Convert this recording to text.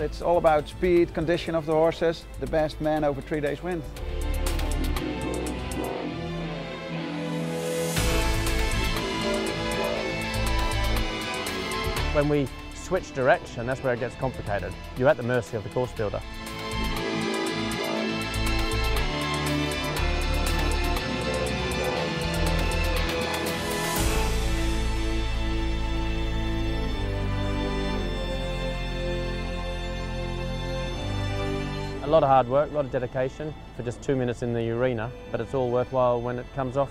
It's all about speed, condition of the horses. The best man over three days wins. When we switch direction, that's where it gets complicated. You're at the mercy of the course builder. A lot of hard work, a lot of dedication for just two minutes in the arena, but it's all worthwhile when it comes off